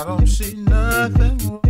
I don't see nothing.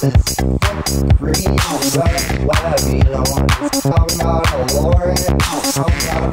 Bring it on, love, love, you know, I'm not a warrior, I'm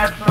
that